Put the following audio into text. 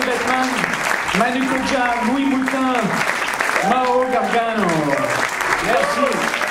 Beckman, Manu Kocha, Louis Moutin, Mao Gargano. Merci.